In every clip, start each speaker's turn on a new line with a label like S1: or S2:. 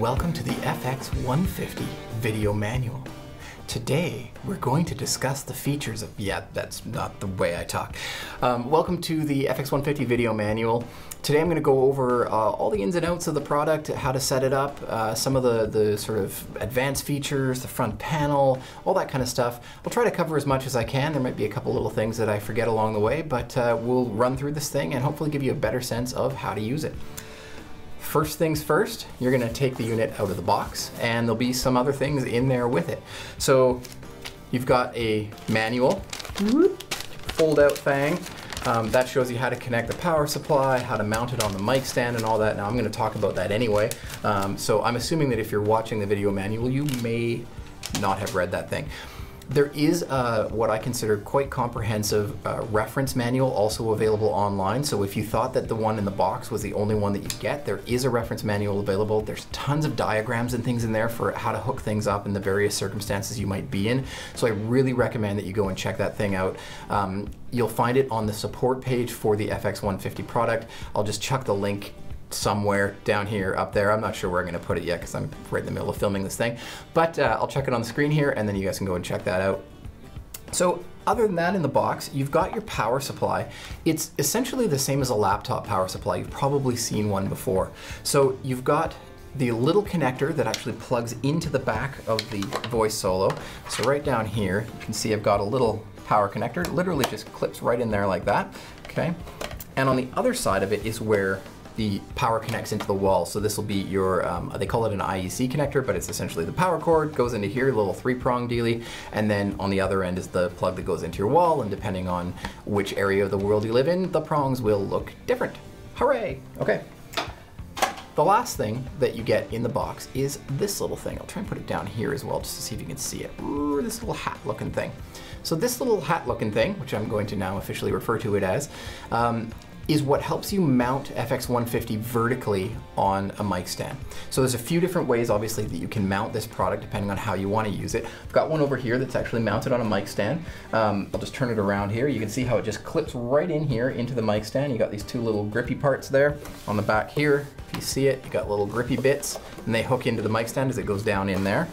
S1: welcome to the FX150 video manual. Today, we're going to discuss the features of, yeah, that's not the way I talk. Um, welcome to the FX150 video manual. Today I'm going to go over uh, all the ins and outs of the product, how to set it up, uh, some of the, the sort of advanced features, the front panel, all that kind of stuff. I'll try to cover as much as I can. There might be a couple little things that I forget along the way, but uh, we'll run through this thing and hopefully give you a better sense of how to use it. First things first, you're gonna take the unit out of the box and there'll be some other things in there with it. So you've got a manual, fold out thing. Um, that shows you how to connect the power supply, how to mount it on the mic stand and all that. Now I'm gonna talk about that anyway. Um, so I'm assuming that if you're watching the video manual, you may not have read that thing. There is what I consider quite comprehensive uh, reference manual also available online. So if you thought that the one in the box was the only one that you get, there is a reference manual available. There's tons of diagrams and things in there for how to hook things up in the various circumstances you might be in. So I really recommend that you go and check that thing out. Um, you'll find it on the support page for the FX150 product. I'll just chuck the link somewhere down here up there. I'm not sure where I'm going to put it yet because I'm right in the middle of filming this thing. But uh, I'll check it on the screen here and then you guys can go and check that out. So other than that in the box, you've got your power supply. It's essentially the same as a laptop power supply. You've probably seen one before. So you've got the little connector that actually plugs into the back of the VoiceSolo. So right down here, you can see I've got a little power connector. It literally just clips right in there like that, okay? And on the other side of it is where the power connects into the wall. So this will be your, um, they call it an IEC connector, but it's essentially the power cord goes into here, little three prong dealy. And then on the other end is the plug that goes into your wall. And depending on which area of the world you live in, the prongs will look different. Hooray, okay. The last thing that you get in the box is this little thing. I'll try and put it down here as well just to see if you can see it. Ooh, this little hat looking thing. So this little hat looking thing, which I'm going to now officially refer to it as, um, is what helps you mount FX150 vertically on a mic stand. So there's a few different ways, obviously, that you can mount this product depending on how you want to use it. I've got one over here that's actually mounted on a mic stand. Um, I'll just turn it around here. You can see how it just clips right in here into the mic stand. You got these two little grippy parts there. On the back here, if you see it, you got little grippy bits, and they hook into the mic stand as it goes down in there.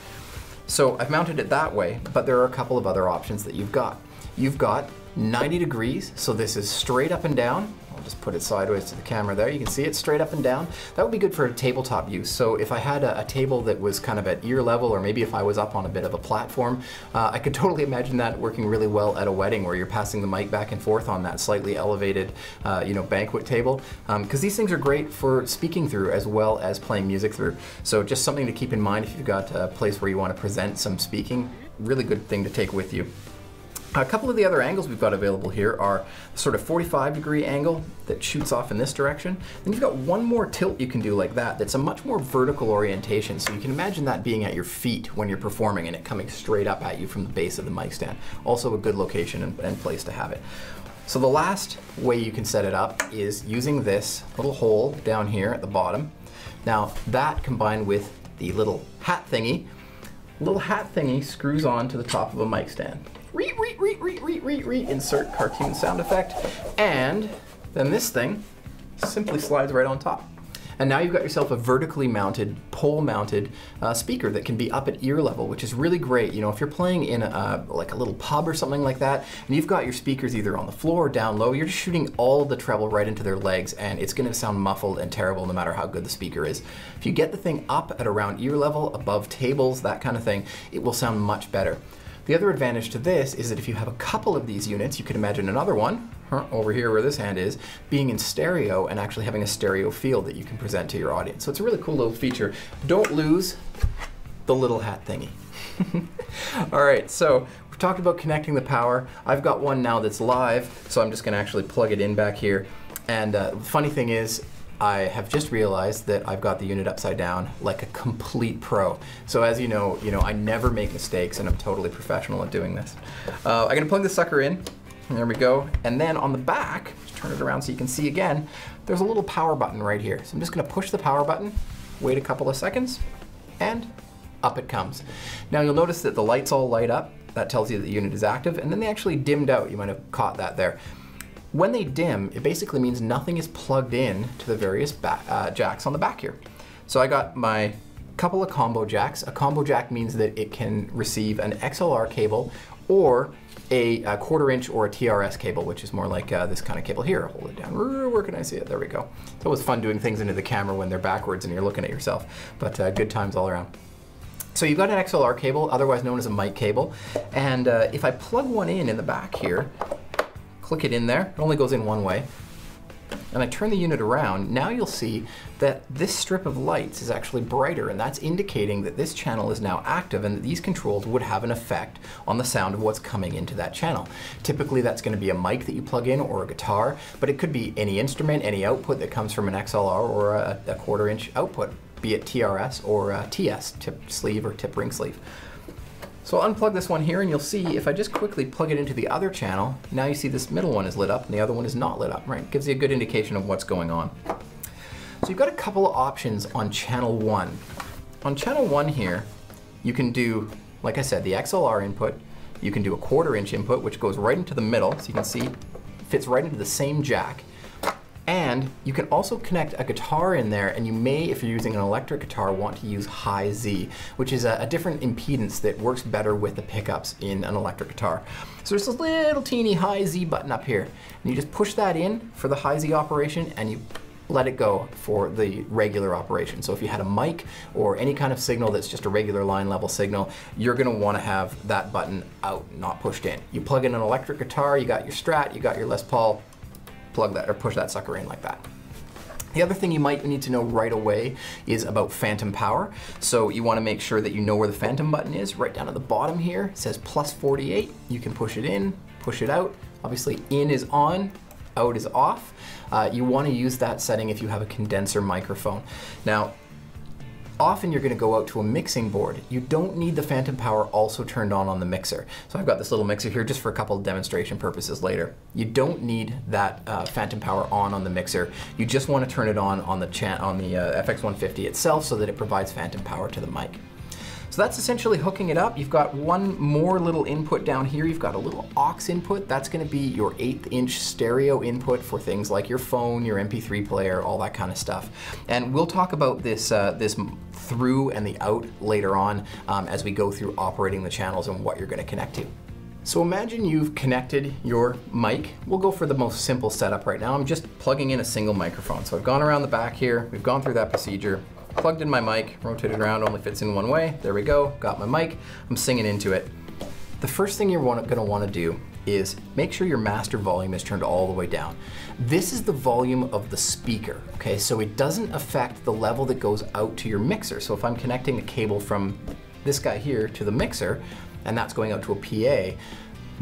S1: So I've mounted it that way, but there are a couple of other options that you've got. You've got 90 degrees, so this is straight up and down. I'll just put it sideways to the camera there. You can see it straight up and down. That would be good for tabletop use. So if I had a, a table that was kind of at ear level, or maybe if I was up on a bit of a platform, uh, I could totally imagine that working really well at a wedding where you're passing the mic back and forth on that slightly elevated, uh, you know, banquet table. Because um, these things are great for speaking through as well as playing music through. So just something to keep in mind if you've got a place where you want to present some speaking, really good thing to take with you. A couple of the other angles we've got available here are sort of 45 degree angle that shoots off in this direction. Then you've got one more tilt you can do like that that's a much more vertical orientation. So you can imagine that being at your feet when you're performing and it coming straight up at you from the base of the mic stand. Also a good location and, and place to have it. So the last way you can set it up is using this little hole down here at the bottom. Now that combined with the little hat thingy, little hat thingy screws on to the top of a mic stand re, re, re, re, re, re, re, insert cartoon sound effect, and then this thing simply slides right on top. And now you've got yourself a vertically mounted, pole mounted uh, speaker that can be up at ear level, which is really great. You know, if you're playing in a, like a little pub or something like that, and you've got your speakers either on the floor or down low, you're just shooting all the treble right into their legs and it's gonna sound muffled and terrible no matter how good the speaker is. If you get the thing up at around ear level, above tables, that kind of thing, it will sound much better. The other advantage to this is that if you have a couple of these units, you could imagine another one, over here where this hand is, being in stereo and actually having a stereo field that you can present to your audience. So it's a really cool little feature. Don't lose the little hat thingy. All right, so we've talked about connecting the power. I've got one now that's live, so I'm just gonna actually plug it in back here. And uh, the funny thing is, I have just realized that I've got the unit upside down like a complete pro. So as you know, you know I never make mistakes and I'm totally professional at doing this. Uh, I'm gonna plug the sucker in. There we go. And then on the back, turn it around so you can see again, there's a little power button right here. So I'm just gonna push the power button, wait a couple of seconds, and up it comes. Now you'll notice that the lights all light up. That tells you that the unit is active, and then they actually dimmed out. You might have caught that there. When they dim, it basically means nothing is plugged in to the various uh, jacks on the back here. So I got my couple of combo jacks. A combo jack means that it can receive an XLR cable or a, a, quarter inch or a TRS cable, which is more like uh, this kind of cable here. Hold it down. Where can I see it? There we go. It's always fun doing things into the camera when they're backwards and you're looking at yourself, but uh, good times all around. So you've got an XLR cable, otherwise known as a mic cable, and uh, if I plug one in in the back here, click it in there, it only goes in one way, and I turn the unit around, now you'll see that this strip of lights is actually brighter and that's indicating that this channel is now active and that these controls would have an effect on the sound of what's coming into that channel. Typically that's going to be a mic that you plug in or a guitar, but it could be any instrument, any output that comes from an XLR or a, a quarter inch output, be it TRS or TS, tip sleeve or tip ring sleeve. So I'll unplug this one here and you'll see if I just quickly plug it into the other channel, now you see this middle one is lit up and the other one is not lit up, right? Gives you a good indication of what's going on. So you've got a couple of options on channel one. On channel one here, you can do, like I said, the XLR input, you can do a quarter inch input, which goes right into the middle, so you can see fits right into the same jack. And you can also connect a guitar in there, and you may, if you're using an electric guitar, want to use high Z, which is a, a different impedance that works better with the pickups in an electric guitar. So there's this little teeny high Z button up here, and you just push that in for the high Z operation, and you let it go for the regular operation. So if you had a mic or any kind of signal that's just a regular line level signal, you're gonna wanna have that button out, not pushed in. You plug in an electric guitar, you got your Strat, you got your Les Paul, plug that or push that sucker in like that. The other thing you might need to know right away is about phantom power. So you wanna make sure that you know where the phantom button is. Right down at the bottom here, it says plus 48. You can push it in, push it out. Obviously in is on, out is off. Uh, you wanna use that setting if you have a condenser microphone. Now, often you're going to go out to a mixing board. You don't need the phantom power also turned on on the mixer. So I've got this little mixer here just for a couple demonstration purposes later. You don't need that uh, phantom power on on the mixer. You just want to turn it on on the, on the uh, FX150 itself so that it provides phantom power to the mic. So that's essentially hooking it up. You've got one more little input down here. You've got a little aux input. That's gonna be your eighth inch stereo input for things like your phone, your MP3 player, all that kind of stuff. And we'll talk about this, uh, this through and the out later on um, as we go through operating the channels and what you're gonna connect to. So imagine you've connected your mic. We'll go for the most simple setup right now. I'm just plugging in a single microphone. So I've gone around the back here. We've gone through that procedure plugged in my mic, rotated around, only fits in one way. There we go, got my mic, I'm singing into it. The first thing you're gonna wanna do is make sure your master volume is turned all the way down. This is the volume of the speaker, okay? So it doesn't affect the level that goes out to your mixer. So if I'm connecting a cable from this guy here to the mixer, and that's going out to a PA,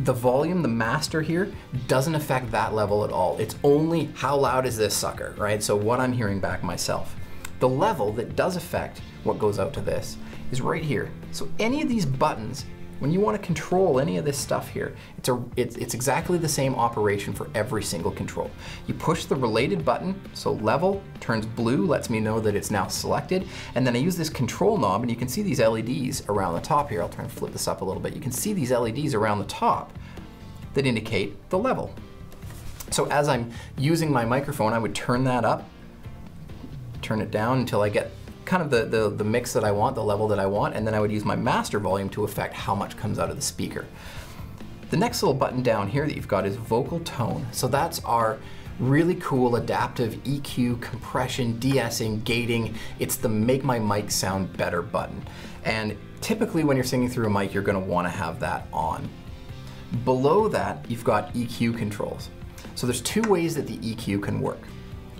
S1: the volume, the master here, doesn't affect that level at all. It's only how loud is this sucker, right? So what I'm hearing back myself. The level that does affect what goes out to this is right here. So any of these buttons, when you want to control any of this stuff here, it's, a, it's, it's exactly the same operation for every single control. You push the related button, so level turns blue, lets me know that it's now selected, and then I use this control knob, and you can see these LEDs around the top here. I'll try and flip this up a little bit. You can see these LEDs around the top that indicate the level. So as I'm using my microphone, I would turn that up turn it down until I get kind of the, the, the mix that I want, the level that I want, and then I would use my master volume to affect how much comes out of the speaker. The next little button down here that you've got is vocal tone. So that's our really cool adaptive EQ, compression, de-essing, gating. It's the make my mic sound better button. And typically when you're singing through a mic, you're gonna wanna have that on. Below that, you've got EQ controls. So there's two ways that the EQ can work.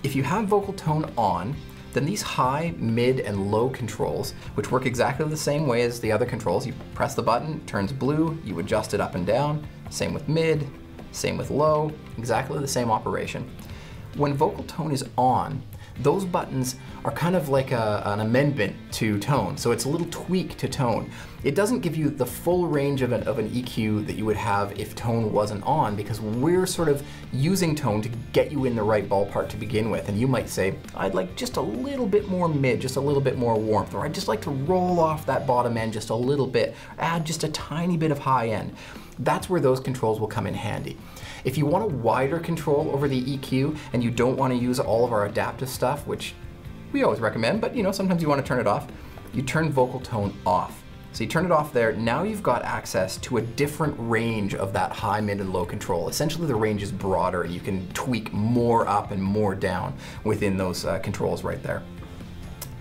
S1: If you have vocal tone on, then these high, mid, and low controls, which work exactly the same way as the other controls, you press the button, turns blue, you adjust it up and down, same with mid, same with low, exactly the same operation. When vocal tone is on, those buttons are kind of like a, an amendment to tone. So it's a little tweak to tone. It doesn't give you the full range of an, of an EQ that you would have if tone wasn't on because we're sort of using tone to get you in the right ballpark to begin with. And you might say, I'd like just a little bit more mid, just a little bit more warmth, or I'd just like to roll off that bottom end just a little bit, add just a tiny bit of high end. That's where those controls will come in handy. If you want a wider control over the EQ and you don't want to use all of our adaptive stuff, which we always recommend, but you know, sometimes you want to turn it off, you turn vocal tone off. So you turn it off there, now you've got access to a different range of that high, mid, and low control. Essentially the range is broader and you can tweak more up and more down within those uh, controls right there.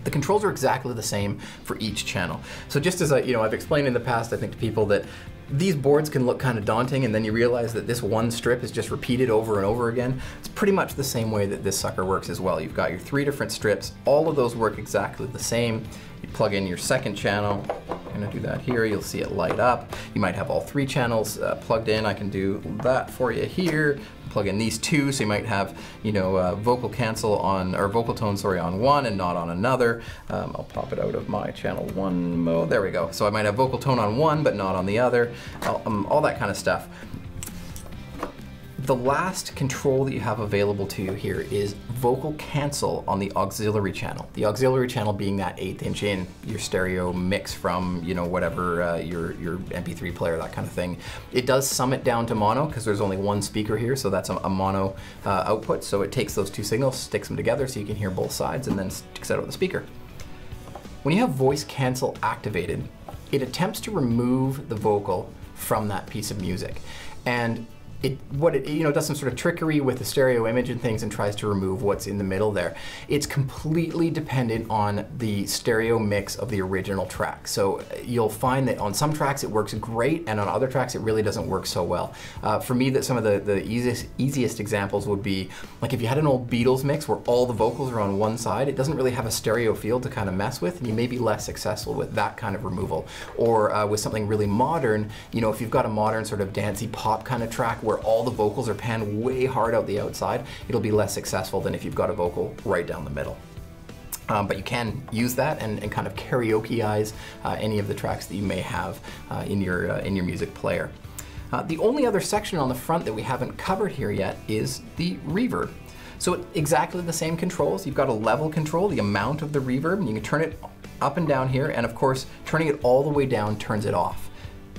S1: The controls are exactly the same for each channel. So just as I, you know, I've explained in the past, I think to people that these boards can look kind of daunting and then you realize that this one strip is just repeated over and over again. It's pretty much the same way that this sucker works as well. You've got your three different strips. All of those work exactly the same. You plug in your second channel. I'm gonna do that here. You'll see it light up. You might have all three channels uh, plugged in. I can do that for you here plug in these two, so you might have, you know, uh, vocal cancel on, or vocal tone, sorry, on one and not on another. Um, I'll pop it out of my channel one mode. There we go. So I might have vocal tone on one, but not on the other. Um, all that kind of stuff. The last control that you have available to you here is vocal cancel on the auxiliary channel. The auxiliary channel being that eighth inch in, your stereo mix from, you know, whatever, uh, your, your MP3 player, that kind of thing. It does sum it down to mono because there's only one speaker here, so that's a, a mono uh, output. So it takes those two signals, sticks them together so you can hear both sides and then sticks out of the speaker. When you have voice cancel activated, it attempts to remove the vocal from that piece of music. And it what it you know does some sort of trickery with the stereo image and things and tries to remove what's in the middle there. It's completely dependent on the stereo mix of the original track. So uh, you'll find that on some tracks it works great and on other tracks it really doesn't work so well. Uh, for me that some of the, the easiest easiest examples would be like if you had an old Beatles mix where all the vocals are on one side, it doesn't really have a stereo field to kind of mess with and you may be less successful with that kind of removal. Or uh, with something really modern, you know if you've got a modern sort of dancey pop kind of track where all the vocals are panned way hard out the outside, it'll be less successful than if you've got a vocal right down the middle. Um, but you can use that and, and kind of karaokeize uh, any of the tracks that you may have uh, in, your, uh, in your music player. Uh, the only other section on the front that we haven't covered here yet is the reverb. So exactly the same controls. You've got a level control, the amount of the reverb, and you can turn it up and down here, and of course, turning it all the way down turns it off.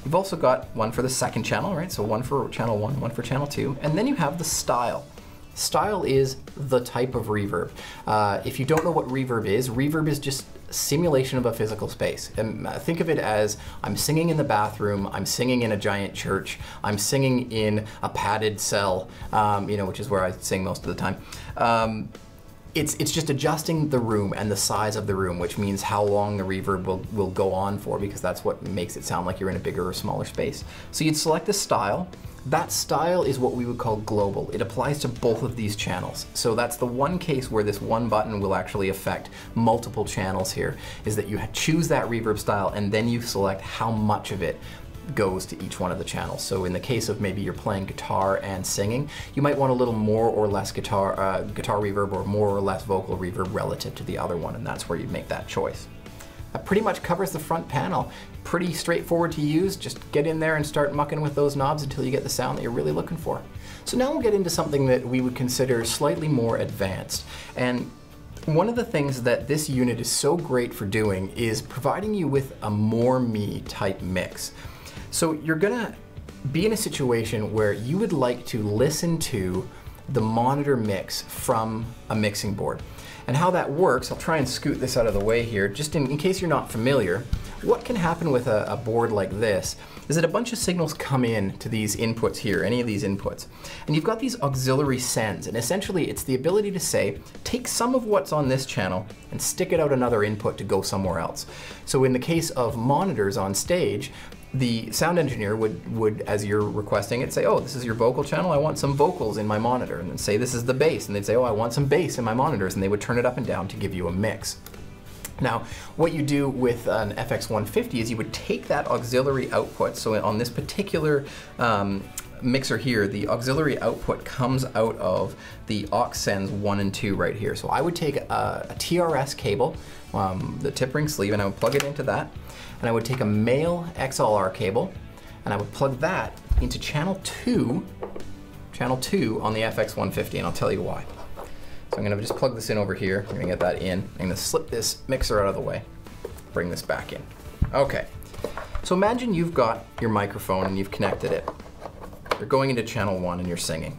S1: You've also got one for the second channel, right? So one for channel one, one for channel two, and then you have the style. Style is the type of reverb. Uh, if you don't know what reverb is, reverb is just simulation of a physical space. And uh, think of it as I'm singing in the bathroom, I'm singing in a giant church, I'm singing in a padded cell, um, you know, which is where I sing most of the time. Um, it's, it's just adjusting the room and the size of the room, which means how long the reverb will, will go on for because that's what makes it sound like you're in a bigger or smaller space. So you'd select a style. That style is what we would call global. It applies to both of these channels. So that's the one case where this one button will actually affect multiple channels here, is that you choose that reverb style and then you select how much of it goes to each one of the channels. So in the case of maybe you're playing guitar and singing, you might want a little more or less guitar, uh, guitar reverb or more or less vocal reverb relative to the other one, and that's where you make that choice. That pretty much covers the front panel. Pretty straightforward to use, just get in there and start mucking with those knobs until you get the sound that you're really looking for. So now we'll get into something that we would consider slightly more advanced. And one of the things that this unit is so great for doing is providing you with a more me type mix. So you're gonna be in a situation where you would like to listen to the monitor mix from a mixing board. And how that works, I'll try and scoot this out of the way here, just in, in case you're not familiar, what can happen with a, a, board like this is that a bunch of signals come in to these inputs here, any of these inputs. And you've got these auxiliary sends, and essentially it's the ability to say, take some of what's on this channel and stick it out another input to go somewhere else. So in the case of monitors on stage, the sound engineer would, would, as you're requesting it, say, oh, this is your vocal channel, I want some vocals in my monitor. And then say, this is the bass. And they'd say, oh, I want some bass in my monitors. And they would turn it up and down to give you a mix. Now, what you do with an FX150 is you would take that auxiliary output. So on this particular um, mixer here, the auxiliary output comes out of the aux sends one and two right here. So I would take a, a TRS cable, um, the tip ring sleeve, and I would plug it into that and I would take a male XLR cable and I would plug that into channel 2, channel 2 on the FX150 and I'll tell you why. So I'm gonna just plug this in over here. I'm gonna get that in. I'm gonna slip this mixer out of the way, bring this back in. Okay, so imagine you've got your microphone and you've connected it. You're going into channel one and you're singing.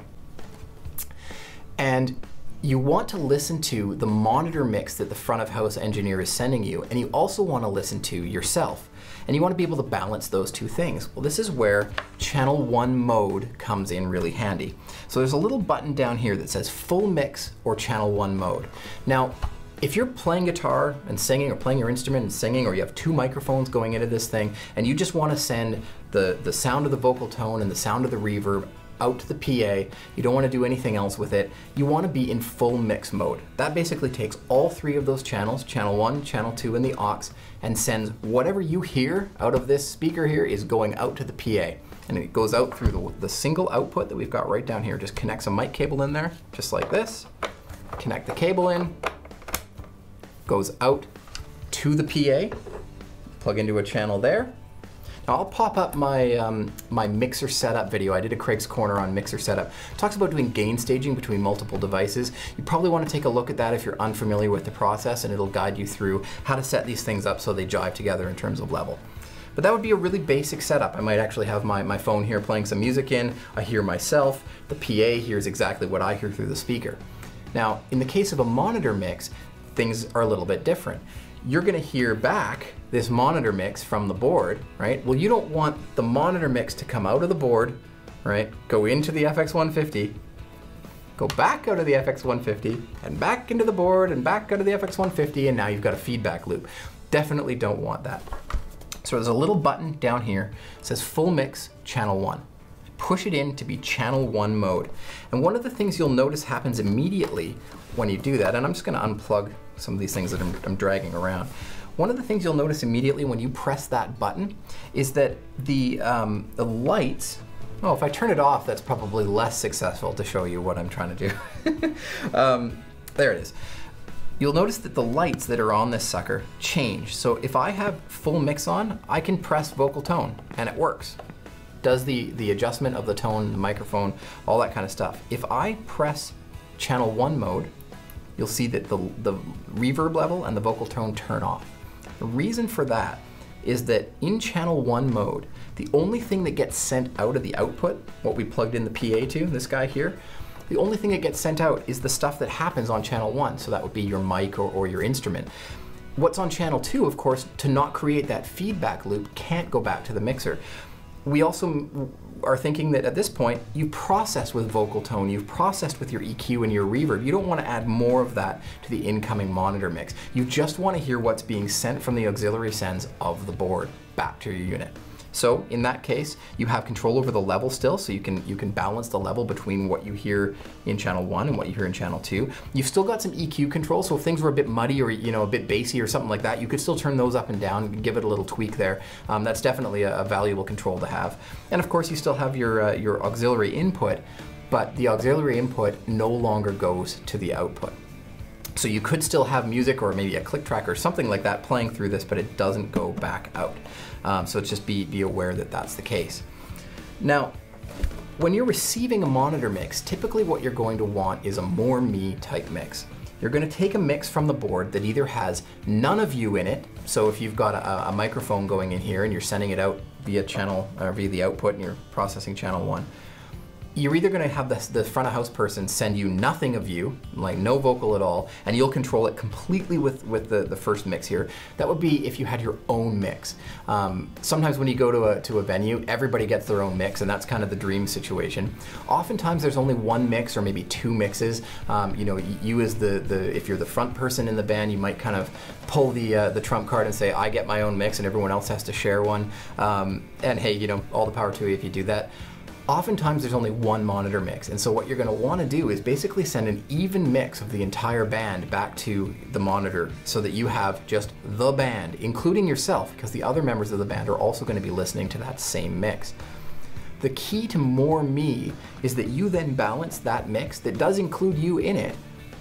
S1: And you want to listen to the monitor mix that the front of house engineer is sending you, and you also want to listen to yourself. And you want to be able to balance those two things. Well, this is where channel one mode comes in really handy. So there's a little button down here that says full mix or channel one mode. Now, if you're playing guitar and singing or playing your instrument and singing or you have two microphones going into this thing and you just want to send the, the sound of the vocal tone and the sound of the reverb out to the PA, you don't want to do anything else with it, you want to be in full mix mode. That basically takes all three of those channels, channel one, channel two, and the aux, and sends whatever you hear out of this speaker here is going out to the PA. And it goes out through the, the single output that we've got right down here. Just connects a mic cable in there, just like this. Connect the cable in, goes out to the PA, plug into a channel there. Now I'll pop up my, um, my mixer setup video. I did a Craig's Corner on mixer setup. It talks about doing gain staging between multiple devices. You probably want to take a look at that if you're unfamiliar with the process and it'll guide you through how to set these things up so they jive together in terms of level. But that would be a really basic setup. I might actually have my, my phone here playing some music in, I hear myself, the PA hears exactly what I hear through the speaker. Now, in the case of a monitor mix, things are a little bit different. You're gonna hear back this monitor mix from the board, right? Well, you don't want the monitor mix to come out of the board, right? Go into the FX150, go back out of the FX150, and back into the board, and back out of the FX150, and now you've got a feedback loop. Definitely don't want that. So there's a little button down here, it says full mix channel one push it in to be channel one mode. And one of the things you'll notice happens immediately when you do that, and I'm just gonna unplug some of these things that I'm, I'm, dragging around. One of the things you'll notice immediately when you press that button is that the, um, the lights, oh, if I turn it off, that's probably less successful to show you what I'm trying to do. um, there it is. You'll notice that the lights that are on this sucker change. So if I have full mix on, I can press vocal tone and it works does the, the adjustment of the tone, the microphone, all that kind of stuff. If I press channel one mode, you'll see that the, the reverb level and the vocal tone turn off. The reason for that is that in channel one mode, the only thing that gets sent out of the output, what we plugged in the PA to, this guy here, the only thing that gets sent out is the stuff that happens on channel one. So that would be your mic or, or your instrument. What's on channel two, of course, to not create that feedback loop, can't go back to the mixer we also are thinking that at this point, you've processed with vocal tone, you've processed with your EQ and your reverb. You don't want to add more of that to the incoming monitor mix. You just want to hear what's being sent from the auxiliary sends of the board back to your unit. So in that case, you have control over the level still, so you can you can balance the level between what you hear in channel one and what you hear in channel two. You've still got some EQ control, so if things were a bit muddy or you know a bit bassy or something like that, you could still turn those up and down, give it a little tweak there. Um, that's definitely a, a, valuable control to have. And of course, you still have your uh, your auxiliary input, but the auxiliary input no longer goes to the output. So you could still have music or maybe a click track or something like that playing through this, but it doesn't go back out. Um, so it's just be, be aware that that's the case. Now, when you're receiving a monitor mix, typically what you're going to want is a more me type mix. You're going to take a mix from the board that either has none of you in it, so if you've got a, a microphone going in here and you're sending it out via channel, or via the output and you're processing channel one, you're either going to have the, the front of house person send you nothing of you, like no vocal at all, and you'll control it completely with, with the, the first mix here. That would be if you had your own mix. Um, sometimes when you go to a, to a venue, everybody gets their own mix, and that's kind of the dream situation. Oftentimes there's only one mix or maybe two mixes. Um, you know, you as the, the, if you're the front person in the band, you might kind of pull the, uh, the trump card and say, I get my own mix and everyone else has to share one. Um, and hey, you know, all the power to you if you do that oftentimes there's only one monitor mix. And so what you're gonna wanna do is basically send an even mix of the entire band back to the monitor so that you have just the band, including yourself, because the other members of the band are also gonna be listening to that same mix. The key to more me is that you then balance that mix that does include you in it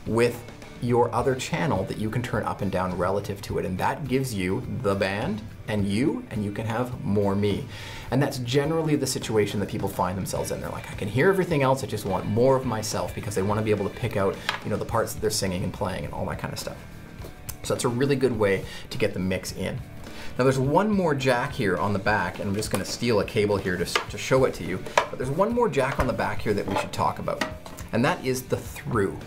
S1: with your other channel that you can turn up and down relative to it. And that gives you the band and you, and you can have more me. And that's generally the situation that people find themselves in. They're like, I can hear everything else, I just want more of myself because they want to be able to pick out, you know, the parts that they're singing and playing and all that kind of stuff. So that's a really good way to get the mix in. Now there's one more jack here on the back, and I'm just gonna steal a cable here to, to show it to you, but there's one more jack on the back here that we should talk about, and that is the through.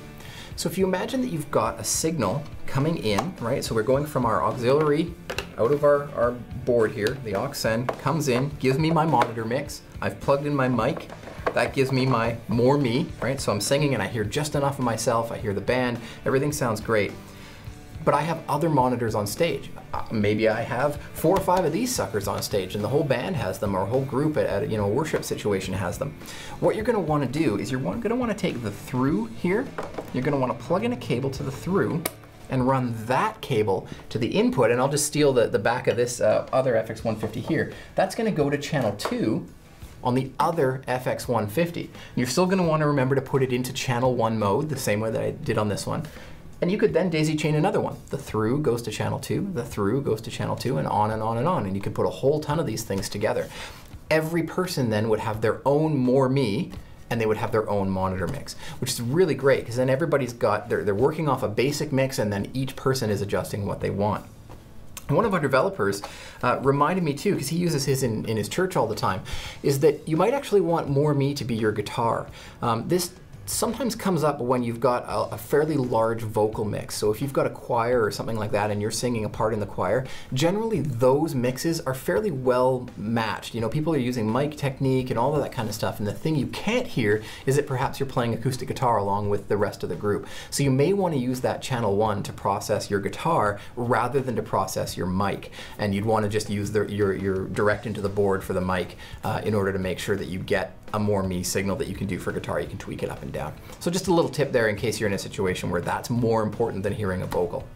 S1: So if you imagine that you've got a signal coming in, right? So we're going from our auxiliary out of our, our board here, the aux comes in, gives me my monitor mix. I've plugged in my mic. That gives me my more me, right? So I'm singing and I hear just enough of myself. I hear the band. Everything sounds great but I have other monitors on stage. Uh, maybe I have four or five of these suckers on stage and the whole band has them or a whole group at, at you know, a worship situation has them. What you're gonna wanna do is you're gonna wanna take the through here, you're gonna wanna plug in a cable to the through and run that cable to the input, and I'll just steal the, the back of this uh, other FX150 here. That's gonna go to channel two on the other FX150. You're still gonna wanna remember to put it into channel one mode, the same way that I did on this one. And you could then daisy chain another one. The through goes to channel two, the through goes to channel two, and on and on and on. And you could put a whole ton of these things together. Every person then would have their own more me, and they would have their own monitor mix, which is really great because then everybody's got, they're, they're working off a basic mix and then each person is adjusting what they want. One of our developers uh, reminded me too, because he uses his in, in his church all the time, is that you might actually want more me to be your guitar. Um, this sometimes comes up when you've got a, a, fairly large vocal mix. So if you've got a choir or something like that and you're singing a part in the choir, generally those mixes are fairly well matched. You know, people are using mic technique and all of that kind of stuff. And the thing you can't hear is that perhaps you're playing acoustic guitar along with the rest of the group. So you may want to use that channel one to process your guitar rather than to process your mic. And you'd want to just use the, your, your direct into the board for the mic uh, in order to make sure that you get a more me signal that you can do for guitar. You can tweak it up and down. So just a little tip there in case you're in a situation where that's more important than hearing a vocal.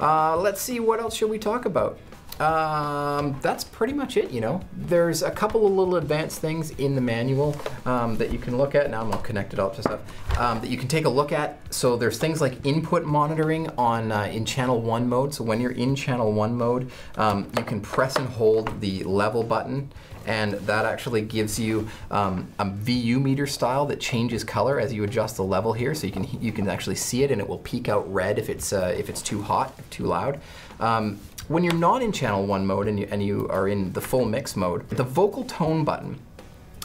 S1: Uh, let's see, what else should we talk about? Um, that's pretty much it, you know. There's a couple of little advanced things in the manual um, that you can look at. Now I'm all connected up to stuff um, that you can take a look at. So there's things like input monitoring on uh, in channel one mode. So when you're in channel one mode, um, you can press and hold the level button and that actually gives you um, a VU meter style that changes color as you adjust the level here. So you can you can actually see it, and it will peak out red if it's uh, if it's too hot, too loud. Um, when you're not in channel one mode and you, and you are in the full mix mode, the vocal tone button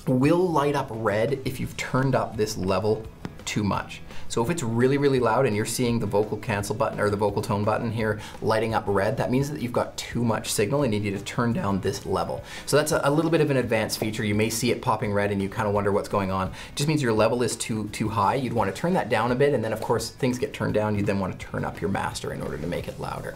S1: will light up red if you've turned up this level too much. So if it's really, really loud and you're seeing the vocal cancel button or the vocal tone button here lighting up red, that means that you've got too much signal and you need to turn down this level. So that's a, a little bit of an advanced feature. You may see it popping red and you kind of wonder what's going on. It just means your level is too, too high. You'd want to turn that down a bit and then of course things get turned down. You then want to turn up your master in order to make it louder.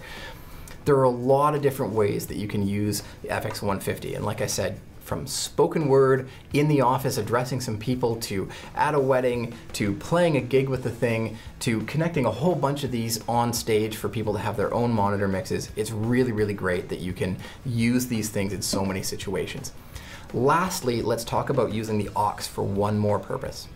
S1: There are a lot of different ways that you can use the FX150 and like I said, from spoken word in the office addressing some people to at a wedding to playing a gig with the thing to connecting a whole bunch of these on stage for people to have their own monitor mixes. It's really, really great that you can use these things in so many situations. Lastly, let's talk about using the aux for one more purpose.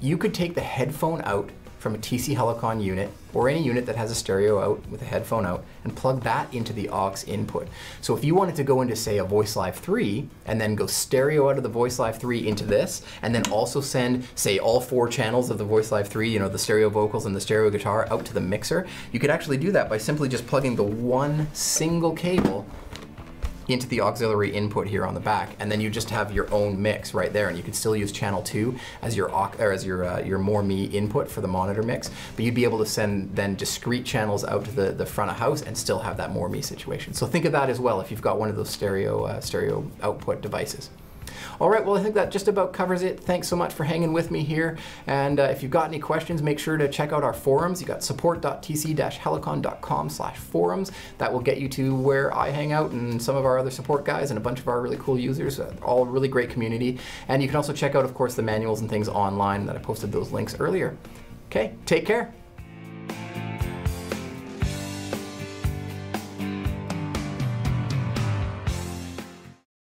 S1: You could take the headphone out from a TC Helicon unit or any unit that has a stereo out with a headphone out and plug that into the aux input. So if you wanted to go into say a VoiceLive 3 and then go stereo out of the VoiceLive 3 into this and then also send say all four channels of the VoiceLive 3, you know, the stereo vocals and the stereo guitar out to the mixer, you could actually do that by simply just plugging the one single cable into the auxiliary input here on the back, and then you just have your own mix right there, and you can still use channel two as your as your uh, your more me input for the monitor mix, but you'd be able to send then discrete channels out to the, the front of house and still have that more me situation. So think of that as well if you've got one of those stereo uh, stereo output devices. All right, well, I think that just about covers it. Thanks so much for hanging with me here. And uh, if you've got any questions, make sure to check out our forums. You got support.tc-helicon.com slash forums. That will get you to where I hang out and some of our other support guys and a bunch of our really cool users, uh, all really great community. And you can also check out, of course, the manuals and things online that I posted those links earlier. Okay, take care.